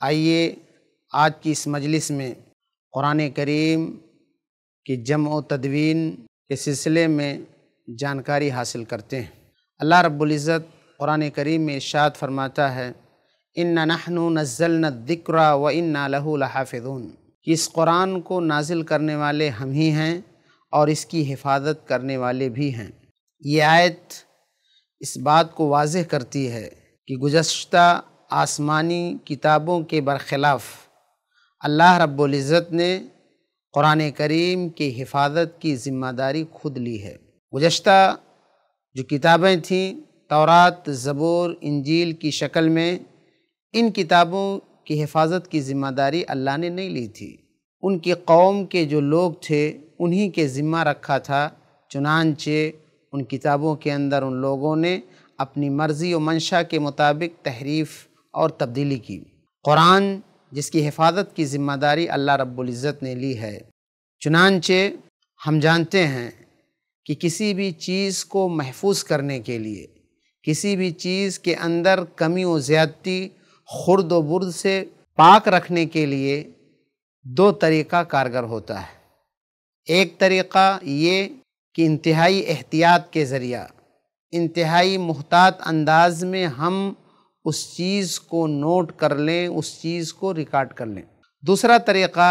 आइए आज की इस मजलिस में कुरान करीम की जम व तदवीन के सिलसिले में जानकारी हासिल करते हैं। अल्लाह रब्बुल इज़्ज़त कुरान करीम में इरशाद फरमाता है इन नहनु नज़ल दिक्रा व इन्ना लहू लहाफ़िदून कि इस कुरान को नाजिल करने वाले हम ही हैं और इसकी हिफाजत करने वाले भी हैं। ये आयत इस बात को वाजह करती है कि गुज्त आसमानी किताबों के बरखिलाफ़ अल्लाह रब्बुल इज़्ज़त ने कुरान करीम की हिफाजत की ज़िम्मेदारी खुद ली है। गुज्त जो किताबें थीं, तौरात, ज़बूर, इंजील की शक्ल में, इन किताबों की हिफाजत की ज़िम्मेदारी अल्लाह ने नहीं ली थी। उनकी कौम के जो लोग थे, उन्हीं के ज़िम्मा रखा था, चुनानचे उन किताबों के अंदर उन लोगों ने अपनी मर्ज़ी और मंशा के मुताबिक तहरीफ़ और तब्दीली की। कुरान, जिसकी हिफाजत की ज़िम्मेदारी अल्लाह रब्बुल इज़्ज़त ने ली है चुनानचे हम जानते हैं कि किसी भी चीज़ को महफूज करने के लिए, किसी भी चीज़ के अंदर कमी व ज़्यादती खुर्द व बुर्द से पाक रखने के लिए दो तरीक़ा कारगर होता है। एक तरीक़ा ये कि इंतहाई एहतियात के ज़रिया, इंतहाई मुहतात अंदाज में हम उस चीज़ को नोट कर लें, उस चीज़ को रिकॉर्ड कर लें। दूसरा तरीक़ा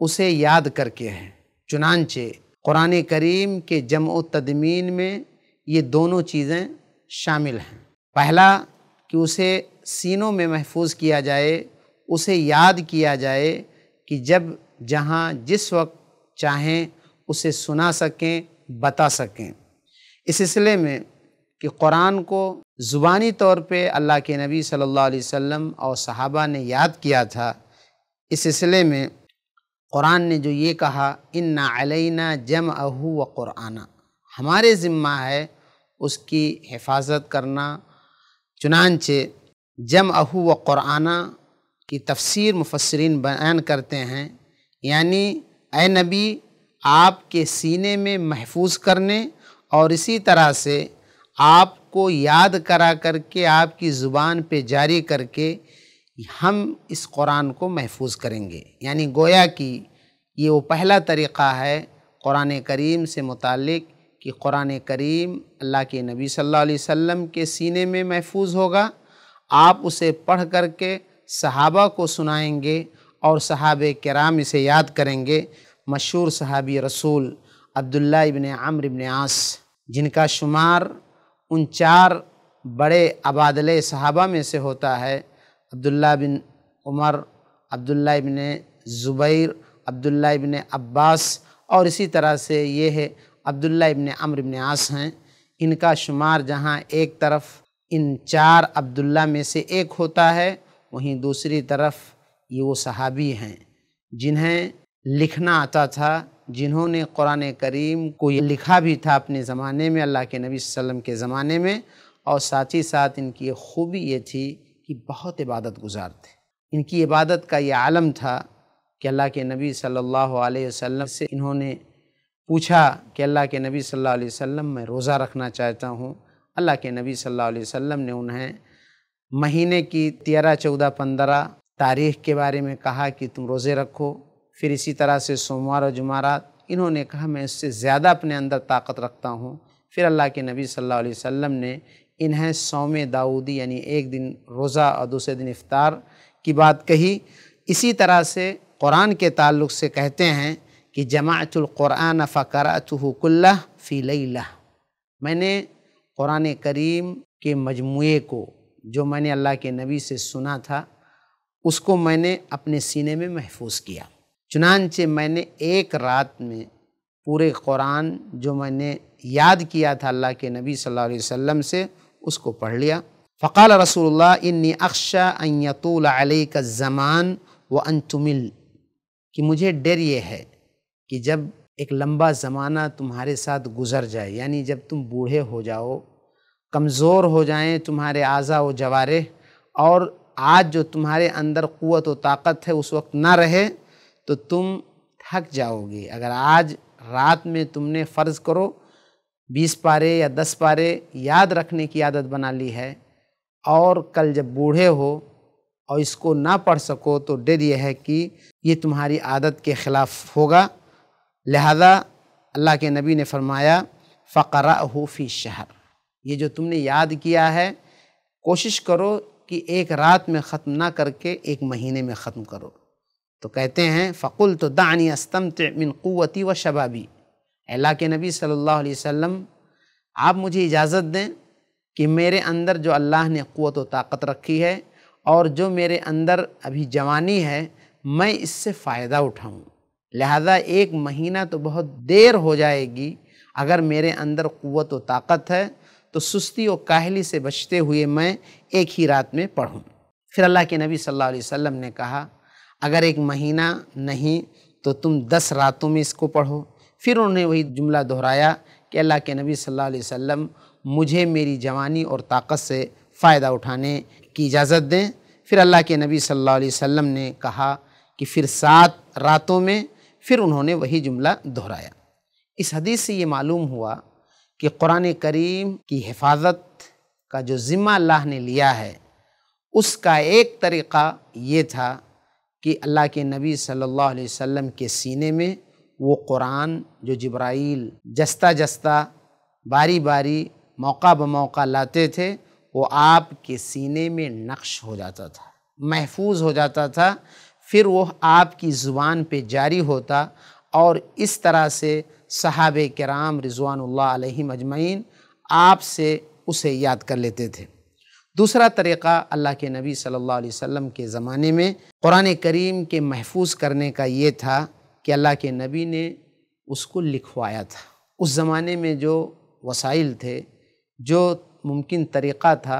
उसे याद करके है चुनानचे कुरान करीम के जम तदमीन में ये दोनों चीज़ें शामिल हैं। पहला, कि उसे सीनों में महफूज किया जाए, उसे याद किया जाए कि जब, जहाँ, जिस वक्त चाहें उसे सुना सकें, बता सकें। इस सिलसिले में कि कुरान को ज़ुबानी तौर पे अल्लाह के नबी सल्लल्लाहु अलैहि वसल्लम और सहाबा ने याद किया था। इस सिलसिले में कुरान ने जो ये कहा, इन्ना अलैना जम अहू व क़ुराना हमारे ज़िम्मा है उसकी हिफाजत करना। चुनानचे जम अहू व क़ुराना की तफसीर मुफसरीन बयान करते हैं। यानी ए नबी, आपके सीने में महफूज करने और इसी तरह से आपको याद करा करके, आपकी ज़ुबान पे जारी करके हम इस कुरान को महफूज करेंगे। यानी गोया कि ये वो पहला तरीक़ा है कुरान करीम से मुतक़ कि कुरान करीम अल्लाह के नबी सल्लल्लाहु अलैहि वसल्लम के सीने में महफूज होगा। आप उसे पढ़ करके सहाबा को सुनाएँगे और सहाब कराम इसे याद करेंगे। मशहूर सहाबी रसूल अब्दुल्ला इबन अम्र इबन आस, जिनका शुमार उन चार बड़े अबादले सहाबा में से होता है अब्दुल्ला बिन उमर, अब्दुल्ला इबन ज़ुबैर, अब्दुल्ला इबन अब्बास और इसी तरह से ये है अब्दुल्ला इबन अम्र इबन आस हैं। इनका शुमार जहाँ एक तरफ़ इन चार अब्दुल्ला में से एक होता है, वहीं दूसरी तरफ़ ये वो सहाबी हैं, जिन्हें लिखना आता था, जिन्होंने कुरान करीम को ये लिखा भी था अपने ज़माने में, अल्लाह के नबी वसल्लम के ज़माने में, और साथ ही साथ इनकी खूबी ये थी कि बहुत इबादत गुजार थे। इनकी इबादत का ये आलम था कि अल्लाह के नबी सल्लल्लाहु अलैहि वसल्लम से इन्होंने पूछा कि अल्लाह के नबी सल्लल्लाहु अलैहि वसल्लम, मैं रोज़ा रखना चाहता हूँ। अल्लाह के नबी सल्लल्लाहु अलैहि वसल्लम ने उन्हें महीने की तेरह, चौदह, पंद्रह तारीख़ के बारे में कहा कि तुम रोज़े रखो फिर इसी तरह से सोमवार और जुमारात इन्होंने कहा, मैं इससे ज़्यादा अपने अंदर ताकत रखता हूँ। फिर अल्लाह के नबी सल्लल्लाहु अलैहि वसल्लम ने इन्हें सौम दाऊदी, यानी एक दिन रोज़ा और दूसरे दिन इफ़ार की बात कही। इसी तरह से कुरान के ताल्लुक़ से कहते हैं कि जमातुल्क़ुरान फ़ी लैला मैंने कुरान करीम के मजमू को, जो मैंने अल्लाह के नबी से सुना था, उसको मैंने अपने सीने में महफूज किया। चुनानचे मैंने एक रात में पूरे कुरान जो मैंने याद किया था अल्लाह के नबी सल्लल्लाहु अलैहि वसल्लम से, उसको पढ़ लिया। फ़काल रसूलुल्लाह, इन्नी अक्शा अयतूल अलई का ज़मान व अनतुमिल कि मुझे डर ये है कि जब एक लंबा ज़माना तुम्हारे साथ गुज़र जाए, यानी जब तुम बूढ़े हो जाओ, कमज़ोर हो जाएँ तुम्हारे आज़ा व जवारे, और आज जो तुम्हारे अंदर क़वत व ताकत है, उस वक्त ना रहे तो तुम थक जाओगे। अगर आज रात में तुमने फ़र्ज़ करो, बीस पारे या दस पारे याद रखने की आदत बना ली है और कल जब बूढ़े हो और इसको ना पढ़ सको तो डर यह है कि ये तुम्हारी आदत के ख़िलाफ़ होगा। लिहाजा अल्लाह के नबी ने फरमाया फ़करा फ़ी शहर। ये जो तुमने याद किया है, कोशिश करो कि एक रात में ख़त्म ना करके एक महीने में ख़त्म करो। तो कहते हैं फ़कुल तो दानी अस्तम मिन क़वती व शबाबी। अल्लाह के नबी सल्लल्लाहु अलैहि वसल्लम, आप मुझे इजाज़त दें कि मेरे अंदर जो अल्लाह ने क़वत व ताकत रखी है और जो मेरे अंदर अभी जवानी है, मैं इससे फ़ायदा उठाऊँ। लिहाजा एक महीना तो बहुत देर हो जाएगी। अगर मेरे अंदर क़वत व ताकत है तो सुस्ती और काहली से बचते हुए मैं एक ही रात में पढ़ूँ। फिर अल्लाह के नबी सल्लल्लाहु अलैहि वसल्लम ने कहा अगर एक महीना नहीं तो तुम दस रातों में इसको पढ़ो। फिर उन्होंने वही जुमला दोहराया कि अल्लाह के नबी सल्लल्लाहु अलैहि वसल्लम मुझे मेरी जवानी और ताकत से फ़ायदा उठाने की इजाज़त दें। फिर अल्लाह के नबी सल्लल्लाहु अलैहि वसल्लम ने कहा कि फिर सात रातों में फिर उन्होंने वही जुमला दोहराया। इस हदीस से ये मालूम हुआ कि कुरान करीम की हिफाजत का जो ज़िम्मा अल्लाह ने लिया है, उसका एक तरीक़ा ये था कि अल्लाह के नबी सल्लल्लाहु अलैहि वसल्लम के सीने में वो कुरान जो जब्राइल जस्ता जस्ता बारी बारी मौका ब मौका लाते थे, वो आपके सीने में नक्श हो जाता था, महफूज हो जाता था। फिर वो आपकी ज़ुबान पे जारी होता और इस तरह से सहाब कराम अलैहिम अजमैन आपसे उसे याद कर लेते थे। दूसरा तरीक़ा अल्लाह के नबी सल्लल्लाहु अलैहि वसल्लम के ज़माने में कुरान करीम के महफूज करने का ये था कि अल्लाह के नबी ने उसको लिखवाया था। उस ज़माने में जो वसाइल थे, जो मुमकिन तरीक़ा था,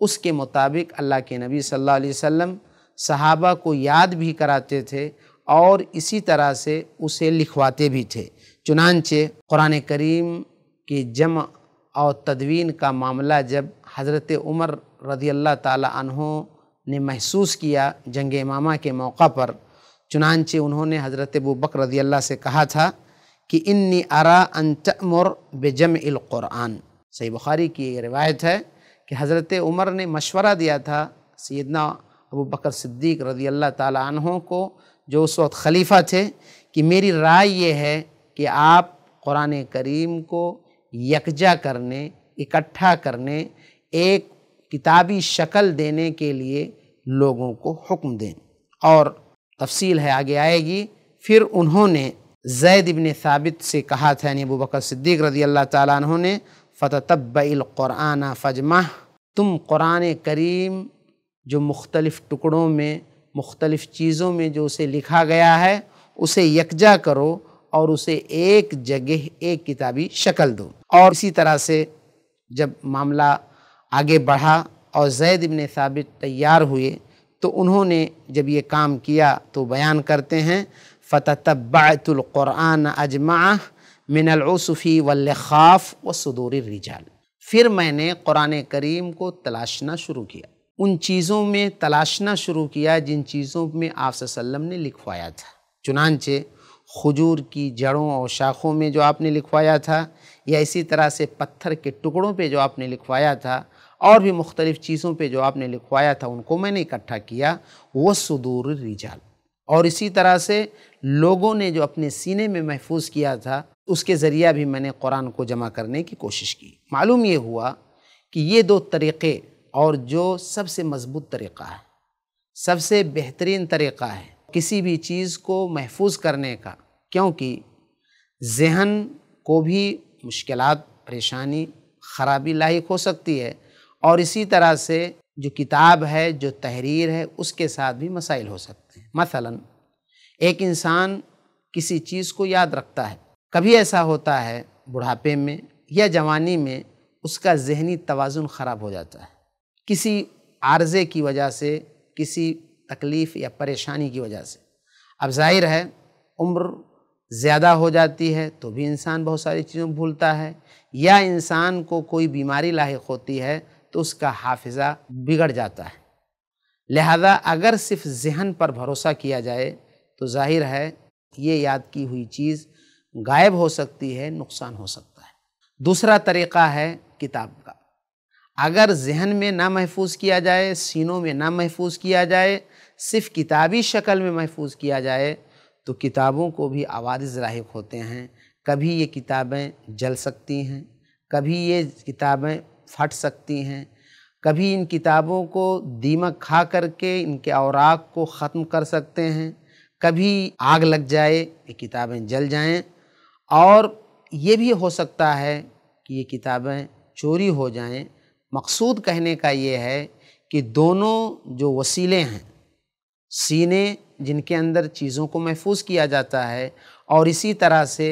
उसके मुताबिक अल्लाह के नबी सल्लल्लाहु अलैहि वसल्लम सहाबा को याद भी कराते थे और इसी तरह से उसे लिखवाते भी थे। चुनानचे कुरान करीम की जम और तदवीन का मामला जब हज़रत उमर रदी अल्लाह तहों ने महसूस किया जंग इमामा के मौका पर चुनानचे उन्होंने हज़रत अबू बकर रदी अल्लाह से कहा था कि इन्नी अरा अन तमर बेजम क़ुरान सही बुखारी की ये रिवायत है कि हज़रत उमर ने मशवरा दिया था सैदना अबू बकर सिद्दीक रदी अल्लाह तहों को, जो उस वक्त खलीफा थे, कि मेरी राय ये है कि आप कुरान करीम को यकजा करने, इकट्ठा करने, एक किताबी शक्ल देने के लिए लोगों को हुक्म दें और तफसील है, आगे आएगी। फिर उन्होंने जैद इबन साबित से कहा था, यानी अबू बकर सिद्दीक रदी अल्लाह तहों ने फ़ततब्बक़ुरान फ़जमा तुम कुरान करीम, जो मुख्तलिफ़ टुकड़ों में, मुख्तलिफ़ चीज़ों में जो उसे लिखा गया है, उसे यकजा करो और उसे एक जगह, एक किताबी शक्ल दो। और इसी तरह से जब मामला आगे बढ़ा और जैद इबन साबित तैयार हुए तो उन्होंने जब ये काम किया तो बयान करते हैं फ़ततबातुल्क़ुरान अजमा मिनलसूफ़ी वल्लखाफ़ व सदूर रिजाल। फिर मैंने कुरान करीम को तलाशना शुरू किया। उन चीज़ों में तलाशना शुरू किया जिन चीज़ों में आप वसल्लम ने लिखवाया था। चुनानचे खजूर की जड़ों और शाखों में जो आपने लिखवाया था, या इसी तरह से पत्थर के टुकड़ों पे जो आपने लिखवाया था, और भी मुख्तलिफ़ चीज़ों पे जो आपने लिखवाया था, उनको मैंने इकट्ठा किया वह सदूर रिजाल। और इसी तरह से लोगों ने जो अपने सीने में महफूज किया था, उसके ज़रिया भी मैंने कुरान को जमा करने की कोशिश की। मालूम ये हुआ कि ये दो तरीक़े और जो सबसे मज़बूत तरीक़ा है, सबसे बेहतरीन तरीक़ा है किसी भी चीज़ को महफूज करने का। क्योंकि जहन को भी मुश्किल परेशानी ख़राबी लाक हो सकती है और इसी तरह से जो किताब है, जो तहरीर है, उसके साथ भी मसाइल हो सकते हैं। मसलन, एक इंसान किसी चीज़ को याद रखता है। कभी ऐसा होता है, बुढ़ापे में या जवानी में उसका जहनी तोज़ुन ख़राब हो जाता है। किसी आर्जे की वजह से, किसी तकलीफ़ या परेशानी की वजह से। अब ज़ाहिर है, उम्र ज़्यादा हो जाती है तो भी इंसान बहुत सारी चीज़ों भूलता है। या इंसान को कोई बीमारी लाक होती है तो उसका हाफिज़ा बिगड़ जाता है। लिहाजा अगर सिर्फ़ जहन पर भरोसा किया जाए तो ज़ाहिर है, ये याद की हुई चीज़ गायब हो सकती है, नुकसान हो सकता है। दूसरा तरीक़ा है किताब का। अगर जहन में ना महफूज किया जाए, सीनों में ना महफूज किया जाए सिर्फ़ किताबी शक्ल में महफूज किया जाए तो किताबों को भी आवारज लाक होते हैं। कभी ये किताबें जल सकती हैं, कभी ये किताबें फट सकती हैं, कभी इन किताबों को दीमक खा करके इनके औराक को ख़त्म कर सकते हैं, कभी आग लग जाए, ये किताबें जल जाएँ, और ये भी हो सकता है कि ये किताबें चोरी हो जाएँ। मकसूद कहने का ये है कि दोनों जो वसीले हैं सीने जिनके अंदर चीज़ों को महफूज किया जाता है और इसी तरह से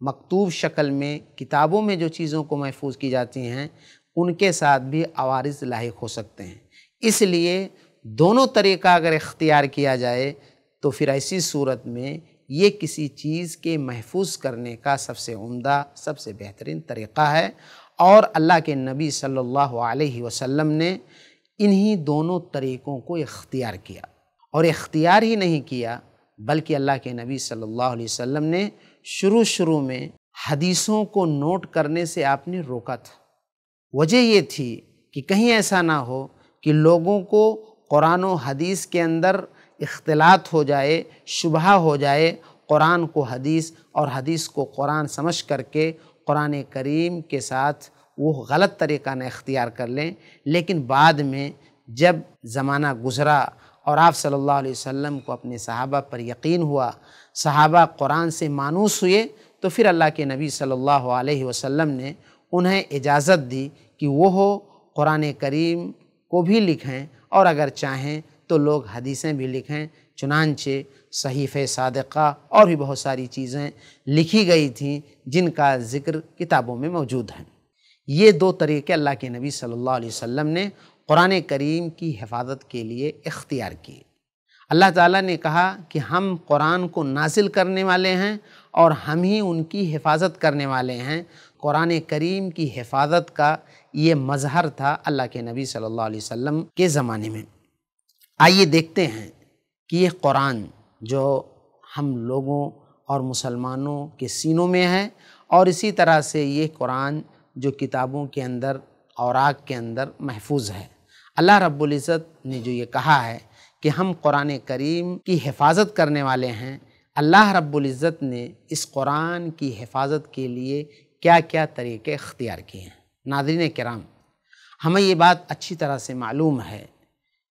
मकतूब शक्ल में किताबों में जो चीज़ों को महफूज की जाती हैं, उनके साथ भी आवारज लाक हो सकते हैं। इसलिए दोनों तरीक़ा अगर इख्तियार किया जाए तो फिर ऐसी सूरत में ये किसी चीज़ के महफूज करने का सबसे उम्दा, सबसे बेहतरीन तरीक़ा है और अल्लाह के नबी सल्लल्लाहु अलैहि वसल्लम ने इन्हीं दोनों तरीक़ों को इख्तियार किया। और इख्तियार ही नहीं किया, बल्कि अल्लाह के नबी सल्लल्लाहु अलैहि वसल्लम ने शुरू शुरू में हदीसों को नोट करने से आपने रोका था। वजह ये थी कि कहीं ऐसा ना हो कि लोगों को कुरान हदीस के अंदर इख्तलात हो जाए, शुबह हो जाए, कुरान को हदीस और हदीस को कुरान समझ करके कुरान करीम के साथ वो गलत तरीक़ा न इख्तियार कर लें। लेकिन बाद में जब ज़माना गुज़रा और आप सल्लल्लाहु अलैहि वसल्लम को अपने सहाबा पर यकीन हुआ, सहाबा कुरान से मानूस हुए तो फिर अल्लाह के नबी सल्लल्लाहु अलैहि वसल्लम ने उन्हें इजाज़त दी कि वो हो, कुरान करीम को भी लिखें और अगर चाहें तो लोग हदीसें भी लिखें। चुनानचे सहीफ़ सदक़ा और भी बहुत सारी चीज़ें लिखी गई थीं, जिनका ज़िक्र किताबों में मौजूद है। ये दो तरीक़े अल्लाह के नबी सल्लल्लाहु अलैहि वसल्लम ने कुरान करीम की हिफाजत के लिए इख्तियार किए। अल्लाह ताला ने कहा कि हम कुरान को नाजिल करने वाले हैं और हम ही उनकी हिफाजत करने वाले हैं। कुरान करीम की हिफाजत का ये मज़हर था अल्लाह के नबी सल्लल्लाहु अलैहि वसल्लम के ज़माने में। आइए देखते हैं कि ये कुरान जो हम लोगों और मुसलमानों के सीनों में है और इसी तरह से ये कुरान जो किताबों के अंदर और आग के अंदर महफूज है। अल्लाह रब्बुल इज़्ज़त ने जो ये कहा है कि हम कुरान करीम की हिफाजत करने वाले हैं, अल्लाह रब्बुल इज़्ज़त ने इस कुरान की हिफाजत के लिए क्या क्या तरीक़े अख्तियार किए हैं। नादरीन कराम, हमें ये बात अच्छी तरह से मालूम है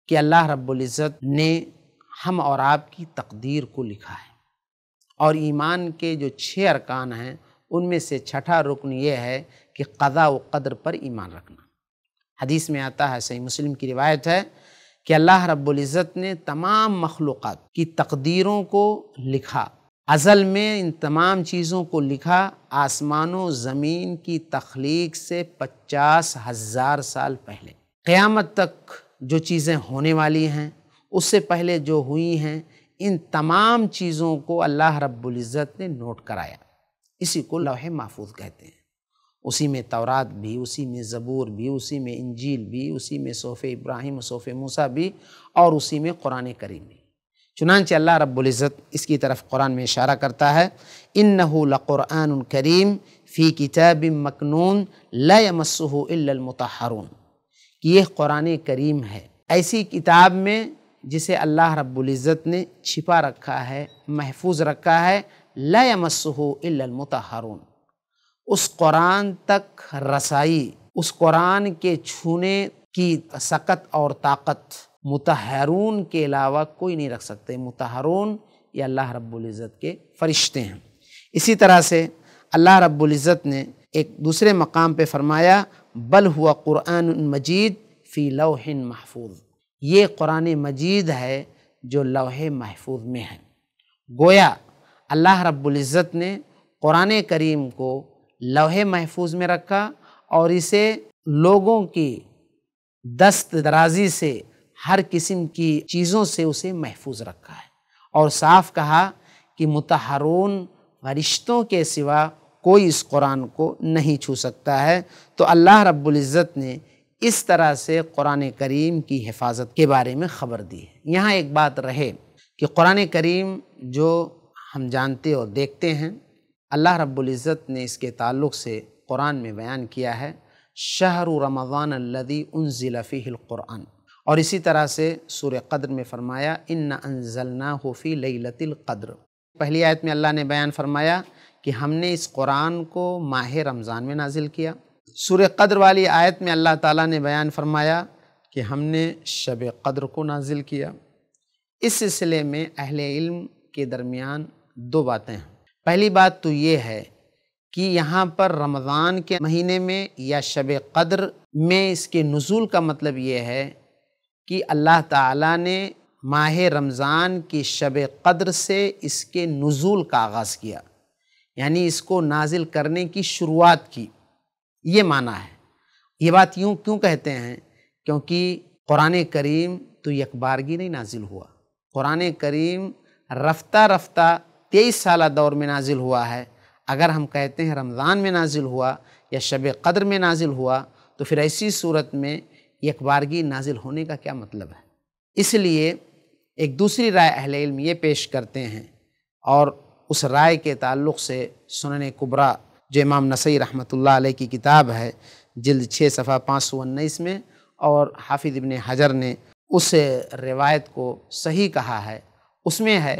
कि अल्लाह रब्बुल इज़्ज़त ने हम और आपकी तकदीर को लिखा है और ईमान के जो छः अरकान हैं, उनमें से छठा रुकन ये है कि क़दा व क़द्र पर ईमान रखना। हदीस में आता है, सही मुस्लिम की रिवायत है कि अल्लाह रब्बुल इज़्ज़त ने तमाम मखलूक़ात की तकदीरों को लिखा, अज़ल में इन तमाम चीज़ों को लिखा, आसमानों, ज़मीन की तख्लीक से पचास हज़ार साल पहले। क़यामत तक जो चीज़ें होने वाली हैं, उससे पहले जो हुई हैं, इन तमाम चीज़ों को अल्लाह रब्बुल इज़्ज़त ने नोट कराया। इसी को लौह महफूज कहते हैं। उसी में तौरात भी, उसी में ज़बूर भी, उसी में इंजील भी, उसी में सोफ़ इब्राहिम सोफ़ मूसा भी और उसी में कुरान करीम भी। चुनानच अल्लाह रब्बुल्ज़त इसकी तरफ़ कुरान में इशारा करता है इन लक़ुरान करीम फ़ी किताब मकनून लमसहमतहरून कि यह कुरान करीम है। ऐसी किताब में जिसे अल्लाह रब्बुल्ज़त ने छिपा रखा है, महफूज रखा है लमसहमतहरून उस कुरान तक रसाई, उस कुरान के छूने की सकत और ताकत मुतहरून के अलावा कोई नहीं रख सकते। मुतहरून ये अल्लाह रब्बुल्ज़त के फ़रिश्ते हैं। इसी तरह से अल्लाह रब्बुल्ज़त ने एक दूसरे मकाम पे फरमाया, बल हुआ क़ुरान मजीद फ़ी लौहिन महफूज। ये कुरान मजीद है जो लौह महफूज में है। गोया, अल्लाह रब्बुल्ज़त ने कुरान करीम को लौह महफूज में रखा और इसे लोगों की दस्त दराजी से, हर किस्म की चीज़ों से उसे महफूज रखा है। और साफ़ कहा कि मुतहरून फरिश्तों के सिवा कोई इस कुरान को नहीं छू सकता है। तो अल्लाह रब्बुल इज़्ज़त ने इस तरह से कुरान करीम की हिफाजत के बारे में ख़बर दी है। यहाँ एक बात रहे कि कुरान करीम जो हम जानते और देखते हैं अल्लाह रब्बुल इज़्ज़त ने इसके ताल्लुक़ से कुरान में बयान किया है, शहर रमज़ान अल्लदी उन ज़िलफ़ीक़ुरान और इसी तरह से सूर कद्र में फ़रमाया इन अनजलना होफ़ी लतिल कद्र। पहली आयत में अल्लाह ने बयान फरमाया कि हमने इस कुरान को माह रमज़ान में नाजिल किया। सूर कद्र वाली आयत में अल्लाह ताला ने बयान फरमाया कि हमने शब कद्र को नाजिल किया। इस सिलसिले में अहल इल्म के दरमियान दो बातें हैं। पहली बात तो ये है कि यहाँ पर रमज़ान के महीने में या शब कद्र में इसके नज़ुल का मतलब ये है कि अल्लाह ताला ने माह रमज़ान की शब कद्र से इसके नज़ुल का आगाज़ किया। यानी इसको नाजिल करने की शुरुआत की। ये माना है। ये बात यूँ क्यों कहते हैं? क्योंकि कुरान करीम तो यकबारगी नहीं नाजिल हुआ। कुरान करीम रफ्ता रफ्ता तेईस साल दौर में नाजिल हुआ है। अगर हम कहते हैं रमज़ान में नाजिल हुआ या शब कद्र में नाजिल हुआ तो फिर ऐसी सूरत में यकबारगी नाजिल होने का क्या मतलब है? इसलिए एक दूसरी राय अहल इल्म ये पेश करते हैं और उस राय के ताल्लुक़ से सुनने कुबरा जो इमाम नसई रहमतुल्लाह अलैह की किताब है, जल्द छः सफ़ा पाँच सौ उन्नीस में, और हाफिज़ इबन हजर ने उस रिवायत को सही कहा है। उसमें है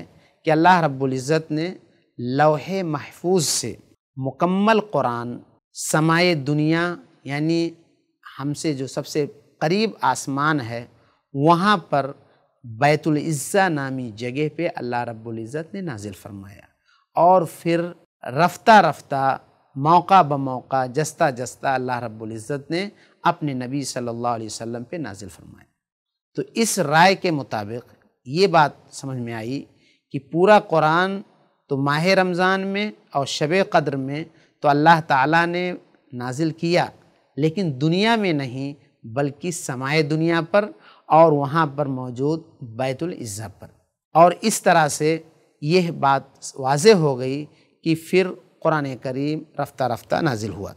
कि अल्लाह रब्बुल इज़्ज़त ने लौहे महफूज से मुकम्मल कुरान समाए दुनिया, यानी हमसे जो सबसे करीब आसमान है, वहाँ पर बैतुल इज़्ज़ा नामी जगह पे अल्लाह रब्बुल इज़्ज़त ने नाजिल फरमाया। और फिर रफ्ता रफ्ता, मौका ब मौका, जस्ता जस्ता अल्लाह रब्बुल इज़्ज़त ने अपने नबी सल्लल्लाहु अलैहि वसल्लम पे नाजिल फरमाया। तो इस राय के मुताबिक ये बात समझ में आई कि पूरा कुरान तो माह रमज़ान में और शब कद्र में तो अल्लाह ताला ने नाजिल किया। लेकिन दुनिया में नहीं, बल्कि समाए दुनिया पर और वहाँ पर मौजूद बैतुल इज़्ज़ा पर। और इस तरह से यह बात वाज हो गई कि फिर कुरान करीम रफ्ता रफ्ता नाजिल हुआ।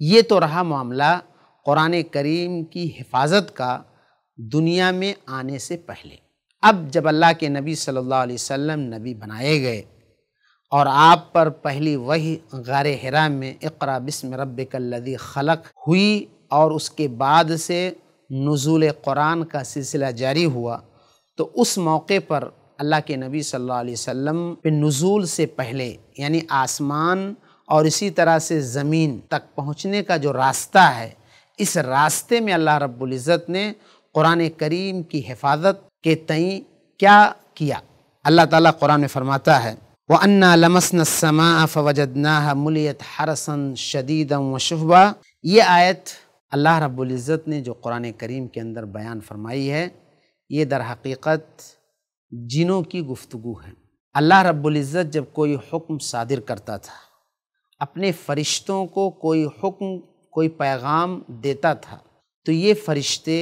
ये तो रहा मामला कुरान करीम की हिफाजत का दुनिया में आने से पहले। अब जब अल्लाह के नबी सल्लल्लाहु अलैहि वसल्लम नबी बनाए गए और आप पर पहली वही गार हरा में इकरा बिस्म रब्बिकल्लज़ी खलक हुई और उसके बाद से नज़ुल कुरान का सिलसिला जारी हुआ तो उस मौके पर अल्लाह के नबी सल्लल्लाहु अलैहि वसल्लम पे नज़ुल से पहले, यानी आसमान और इसी तरह से ज़मीन तक पहुँचने का जो रास्ता है, इस रास्ते में अल्लाह रब्बुल इज़्ज़त ने कुरान करीम की हिफाजत के तई क्या किया? अल्लाह ताला कुरान में फरमाता है, व अन्ना लमसन समा फ़वजदना मुलियत हरसन शदीदम व शुबा ये आयत अल्लाह रब्बुल इज़्ज़त ने जो कुरान करीम के अंदर बयान फरमाई है, ये दर हकीकत जिनों की गुफ्तगु है। अल्लाह रब्बुल इज़्ज़त जब कोई हुक्म सादिर करता था, अपने फ़रिश्तों को कोई हुक्म, कोई पैगाम देता था तो ये फ़रिश्ते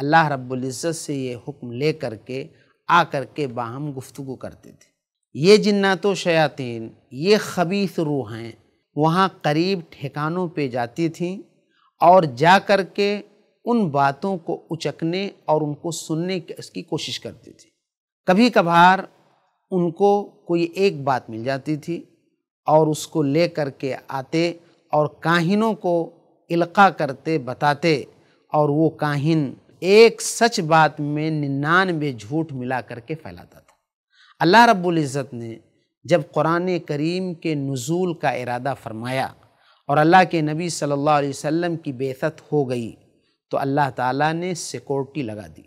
अल्लाह रब्बुल इज़्ज़त से ये हुक्म ले करके आ करके बाहम गुफ्तगु करते थे। ये जन्नात शयातीन, ये खबीस रूहें वहाँ करीब ठिकानों पे जाती थीं और जा कर के उन बातों को उचकने और उनको सुनने की कोशिश करती थी। कभी कभार उनको कोई एक बात मिल जाती थी और उसको ले कर के आते और काहिनों को इल्का करते, बताते और वो काहिन एक सच बात में निन्यानवे झूठ मिला करके फैलाता था। अल्लाह रब्बुल इज़्ज़त ने जब कुरान करीम के नज़ूल का इरादा फरमाया और अल्लाह के नबी सल्लल्लाहु अलैहि वसल्लम की बेसत हो गई तो अल्लाह ताला ने सिक्योरिटी लगा दी,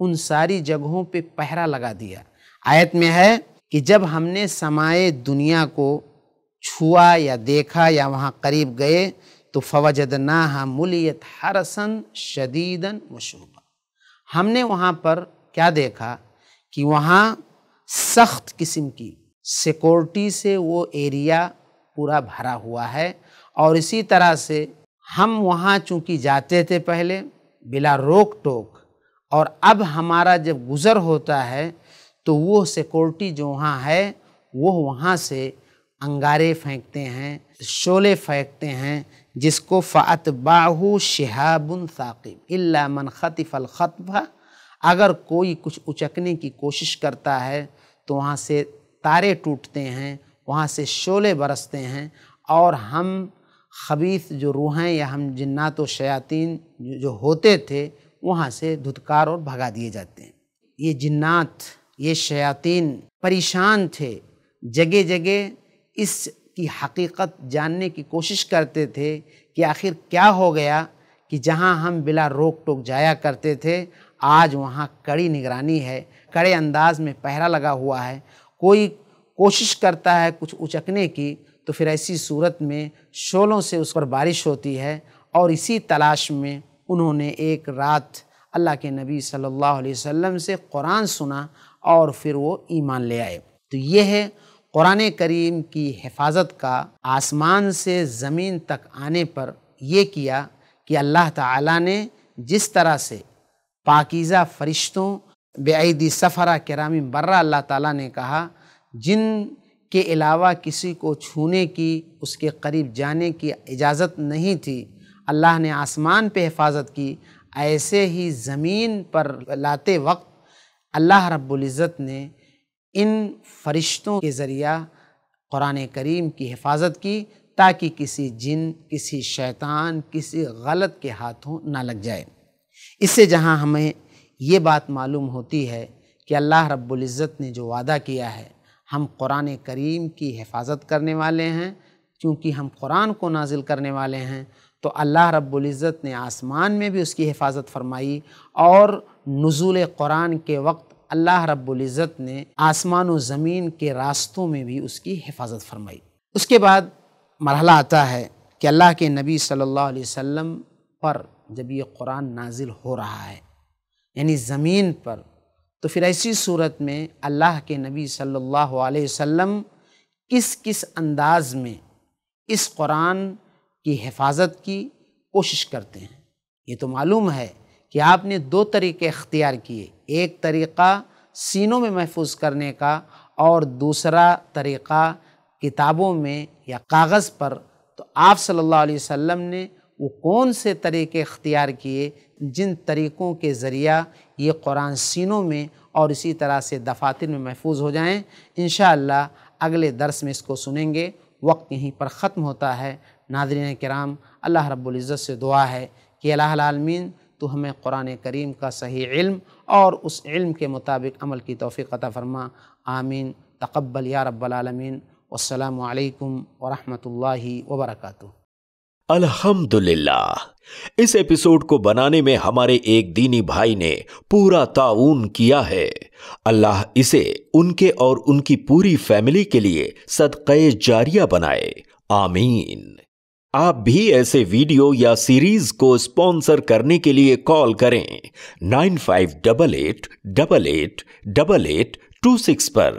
उन सारी जगहों पे पहरा लगा दिया। आयत में है कि जब हमने समाए दुनिया को छुआ या देखा या वहाँ करीब गए तो फ़वजदना मुलियत हरसन शदीदन मशहूबा हमने वहाँ पर क्या देखा कि वहाँ सख्त किस्म की सिक्योरिटी से वो एरिया पूरा भरा हुआ है और इसी तरह से हम वहाँ चूँकि जाते थे पहले बिला रोक टोक और अब हमारा जब गुज़र होता है तो वो सिक्योरिटी जो वहाँ है, वो वहाँ से अंगारे फेंकते हैं, शोले फेंकते हैं, जिसको फ़ात बाहू शहाबुन साकिब, इल्ला मन खतिफ़ल ख़तफ़ा अगर कोई कुछ उचकने की कोशिश करता है तो वहाँ से तारे टूटते हैं, वहाँ से शोले बरसते हैं, और हम खबीस जो रूहें या हम जन्नात व शयातीन जो होते थे, वहाँ से धुतकार और भगा दिए जाते हैं। ये जिन्नात, ये शयातीन परेशान थे जगह जगह इस की हकीकत जानने की कोशिश करते थे कि आखिर क्या हो गया कि जहाँ हम बिला रोक टोक जाया करते थे, आज वहाँ कड़ी निगरानी है, कड़े अंदाज में पहरा लगा हुआ है। कोई कोशिश करता है कुछ उचकने की तो फिर ऐसी सूरत में शोलों से उस पर बारिश होती है और इसी तलाश में उन्होंने एक रात अल्लाह के नबी सल्लल्लाहु अलैहि वसल्लम से कुरान सुना और फिर वो ईमान ले आए। तो ये है कुरान करीम की हिफाजत का आसमान से ज़मीन तक आने पर यह किया कि अल्लाह ताला ने जिस तरह से पाकिज़ा फ़रिश्तों बेदी सफ़रा करामी बर्रा अल्लाह ताला ने कहा, जिन के अलावा किसी को छूने की, उसके करीब जाने की इजाज़त नहीं थी, अल्लाह ने आसमान पे हिफाजत की, ऐसे ही ज़मीन पर लाते वक्त अल्लाह रब्बुल इज़्ज़त ने इन फरिश्तों के ज़रिया कुरान करीम की हिफाजत की ताकि किसी जिन, किसी शैतान, किसी गलत के हाथों ना लग जाए। इससे जहाँ हमें ये बात मालूम होती है कि अल्लाह रब्बुल ने जो वादा किया है, हम कुरान करीम की हिफाजत करने वाले हैं क्योंकि हम कुरान को नाजिल करने वाले हैं तो अल्लाह रब्बुल इज़्ज़त ने आसमान में भी उसकी हिफाजत फरमाई और नज़ुल कुरान के वक्त अल्लाह रब्बुल इज़्ज़त ने आसमान व ज़मीन के रास्तों में भी उसकी हिफाजत फरमाई। उसके बाद मरहला आता है कि अल्लाह के नबी सल्लल्लाहु अलैहि वसल्लम पर जब ये कुरान नाजिल हो रहा है, यानी ज़मीन पर तो फिर ऐसी सूरत में अल्लाह के नबी सल्लल्लाहु अलैहि वसल्लम किस किस अंदाज में इस कुरान की हिफाजत की कोशिश करते हैं? ये तो मालूम है कि आपने दो तरीके अख्तियार किए। एक तरीक़ा सीनों में महफूज करने का और दूसरा तरीक़ा किताबों में या कागज़ पर। तो आप सल्लल्लाहु अलैहि वसल्लम ने वो कौन से तरीके अख्तियार किए जिन तरीक़ों के ज़रिया ये कुरान सीनों में और इसी तरह से दफातर में महफूज हो जाएँ। इन अगले दर्स में इसको सुनेंगे। वक्त यहीं पर ख़त्म होता है। नादरीन कराम अल्लाह रब्बुल्ज़त से दुआ है कि अल्लामीन तो हमें कुरान करीम का सही इल्म और उस इल्म के मुताबिक अमल की तोफ़ी अता फ़रमा। आमीन। तकब्बल या रब्बालमीन असलकम वरहमतुल्लाहि वबरकatuh अल्हम्दुलिल्लाह। इस एपिसोड को बनाने में हमारे एक दीनी भाई ने पूरा ताउन किया है। अल्लाह इसे उनके और उनकी पूरी फैमिली के लिए सदक़े जारिया बनाए। आमीन। आप भी ऐसे वीडियो या सीरीज़ को स्पॉन्सर करने के लिए कॉल करें nine five double eight double eight double eight two six पर।